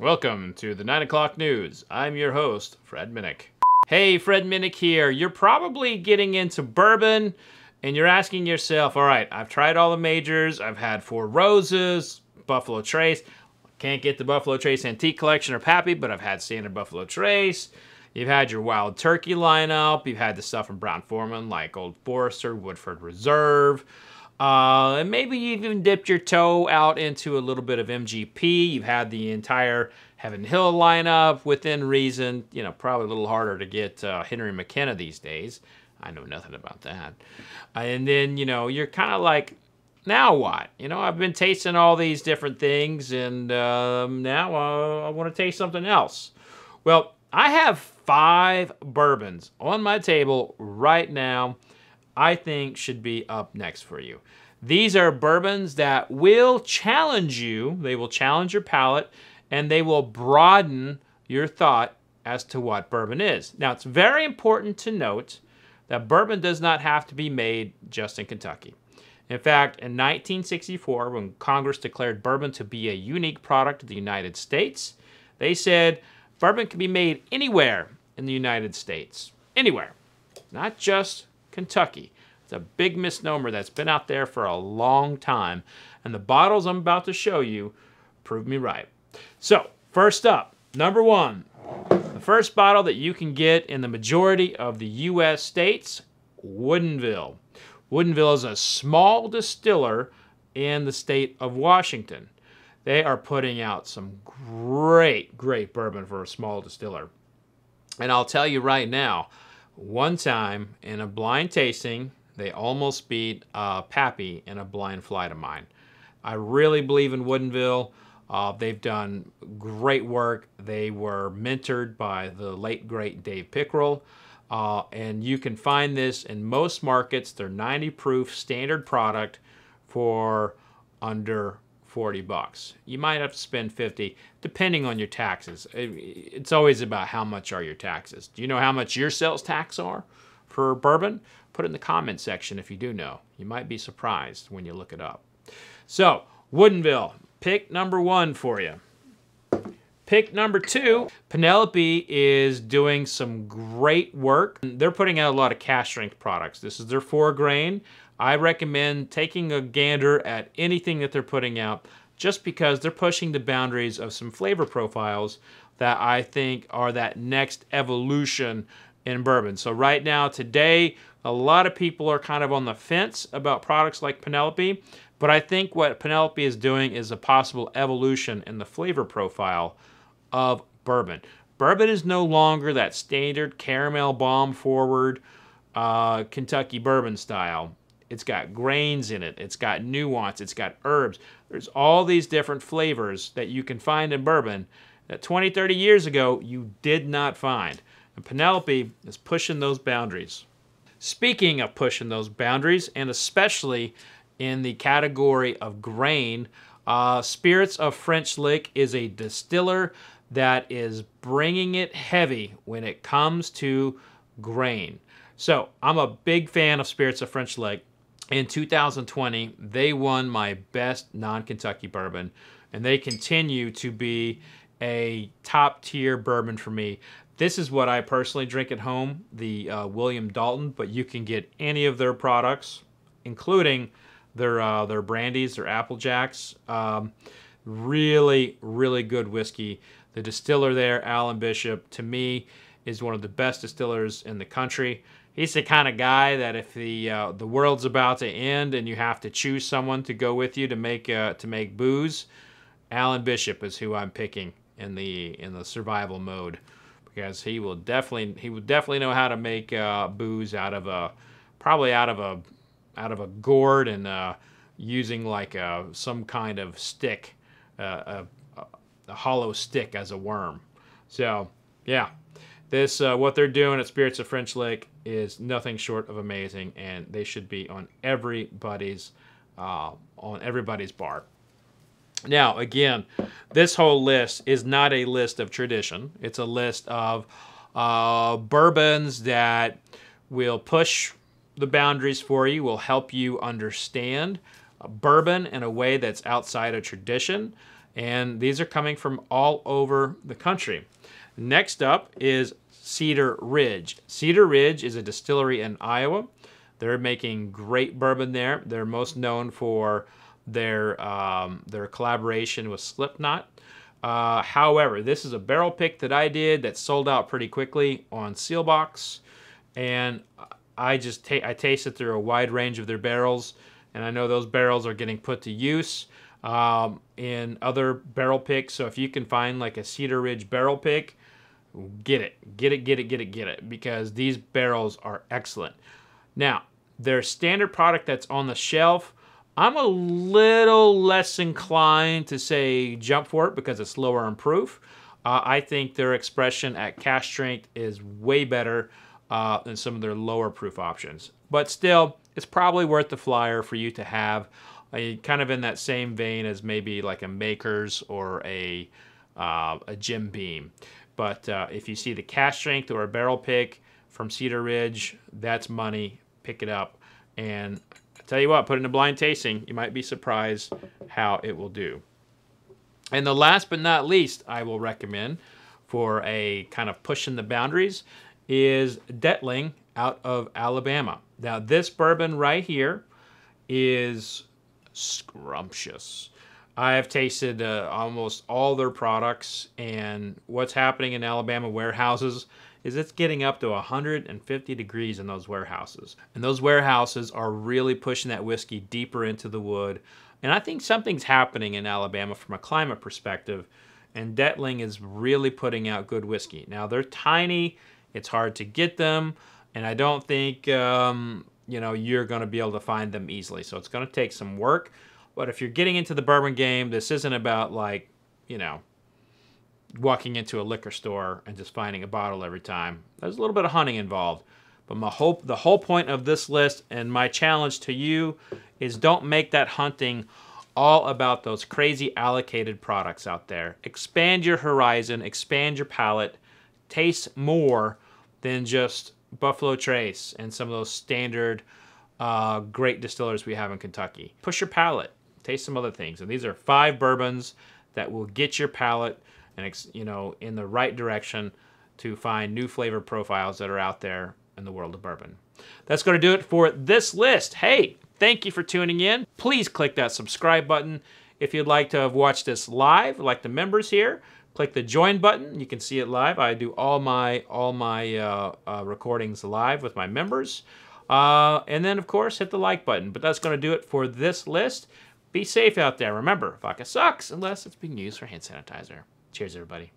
Welcome to the 9 o'clock news. I'm your host, Fred Minnick. Hey, Fred Minnick here. You're probably getting into bourbon and you're asking yourself, all right, I've tried all the majors. I've had Four Roses, Buffalo Trace. Can't get the Buffalo Trace Antique Collection or Pappy, but I've had Standard Buffalo Trace. You've had your Wild Turkey lineup. You've had the stuff from Brown Forman like Old Forester, Woodford Reserve. Uh, and maybe you even dipped your toe out into a little bit of MGP. You've had the entire Heaven Hill lineup within reason. You know, probably a little harder to get uh, Henry McKenna these days. I know nothing about that. Uh, and then, you know, you're kind of like, now what? You know, I've been tasting all these different things, and um, now uh, I want to taste something else. Well, I have five bourbons on my table right now I think should be up next for you. These are bourbons that will challenge you, they will challenge your palate, and they will broaden your thought as to what bourbon is. Now, it's very important to note that bourbon does not have to be made just in Kentucky. In fact, in 1964, when Congress declared bourbon to be a unique product of the United States, they said bourbon can be made anywhere in the United States. Anywhere. Not just Kentucky. It's a big misnomer that's been out there for a long time, and the bottles I'm about to show you prove me right. So, first up, number one, the first bottle that you can get in the majority of the U.S. states, Woodinville. Woodinville is a small distiller in the state of Washington. They are putting out some great, great bourbon for a small distiller. And I'll tell you right now, one time in a blind tasting, they almost beat uh, Pappy in a blind flight of mine. I really believe in Woodinville. Uh, they've done great work. They were mentored by the late, great Dave Pickerell. Uh, and you can find this in most markets. They're 90 proof standard product for under 40 bucks. You might have to spend 50 depending on your taxes. It's always about how much are your taxes. Do you know how much your sales tax are for bourbon? Put it in the comment section if you do know. You might be surprised when you look it up. So, Woodinville, pick number one for you. Pick number two, Penelope is doing some great work. They're putting out a lot of cask strength products. This is their four grain. I recommend taking a gander at anything that they're putting out just because they're pushing the boundaries of some flavor profiles that I think are that next evolution in bourbon. So right now, today, a lot of people are kind of on the fence about products like Penelope, but I think what Penelope is doing is a possible evolution in the flavor profile of bourbon. Bourbon is no longer that standard caramel bomb forward uh, Kentucky bourbon style. It's got grains in it. It's got nuance. It's got herbs. There's all these different flavors that you can find in bourbon that 20, 30 years ago you did not find. And Penelope is pushing those boundaries. Speaking of pushing those boundaries, and especially in the category of grain, uh, Spirits of French Lick is a distiller that is bringing it heavy when it comes to grain. So I'm a big fan of Spirits of French Lick in 2020, they won my best non-Kentucky bourbon, and they continue to be a top tier bourbon for me. This is what I personally drink at home, the uh, William Dalton, but you can get any of their products, including their uh, their brandies, their Apple Jacks. Um, really, really good whiskey. The distiller there, Alan Bishop, to me, is one of the best distillers in the country he's the kind of guy that if the uh, the world's about to end and you have to choose someone to go with you to make uh, to make booze, Alan Bishop is who I'm picking in the in the survival mode because he will definitely he would definitely know how to make uh, booze out of a probably out of a out of a gourd and uh, using like a, some kind of stick, uh, a, a hollow stick as a worm. So yeah, this uh, what they're doing at Spirits of French Lick is nothing short of amazing, and they should be on everybody's uh, on everybody's bar. Now, again, this whole list is not a list of tradition. It's a list of uh, bourbons that will push the boundaries for you, will help you understand bourbon in a way that's outside of tradition, And these are coming from all over the country. Next up is Cedar Ridge. Cedar Ridge is a distillery in Iowa. They're making great bourbon there. They're most known for their um, their collaboration with Slipknot. Uh, however, this is a barrel pick that I did that sold out pretty quickly on Seelbach's, and I just ta- I tasted through a wide range of their barrels, and I know those barrels are getting put to use um, in other barrel picks. So if you can find like a Cedar Ridge barrel pick, get it, get it, get it, get it, get it, because these barrels are excellent. Now, their standard product that's on the shelf I'm a little less inclined to say jump for it because it's lower in proof. Uh, I think their expression at cask strength is way better uh, than some of their lower proof options. But still, it's probably worth the flyer for you to have a kind of in that same vein as maybe like a Makers or a uh, a Jim Beam. But uh, if you see the cask strength or a barrel pick from Cedar Ridge, that's money. Pick it up. And tell you what, put in a blind tasting. You might be surprised how it will do. And the last but not least, I will recommend for a kind of pushing the boundaries is Dettling out of Alabama. Now, this bourbon right here is scrumptious. I have tasted uh, almost all their products, and what's happening in Alabama warehouses is it's getting up to 150 degrees in those warehouses. And those warehouses are really pushing that whiskey deeper into the wood. And I think something's happening in Alabama from a climate perspective. And Dettling is really putting out good whiskey. Now, they're tiny, it's hard to get them, and I don't think um, you know you're going to be able to find them easily. So it's going to take some work. But if you're getting into the bourbon game, this isn't about like, you know, walking into a liquor store and just finding a bottle every time. There's a little bit of hunting involved. But my hope, the whole point of this list and my challenge to you is don't make that hunting all about those crazy allocated products out there. Expand your horizon, expand your palate, taste more than just Buffalo Trace and some of those standard uh, great distillers we have in Kentucky. Push your palate, taste some other things. And these are five bourbons that will get your palate and you know in the right direction to find new flavor profiles that are out there in the world of bourbon. That's going to do it for this list. Hey, thank you for tuning in. Please click that subscribe button if you'd like to have watched this live, like the members here. Click the join button. You can see it live. I do all my all my uh, uh, recordings live with my members. Uh, and then, of course, hit the like button. But that's going to do it for this list. Be safe out there. Remember, vodka sucks unless it's being used for hand sanitizer. Cheers, everybody.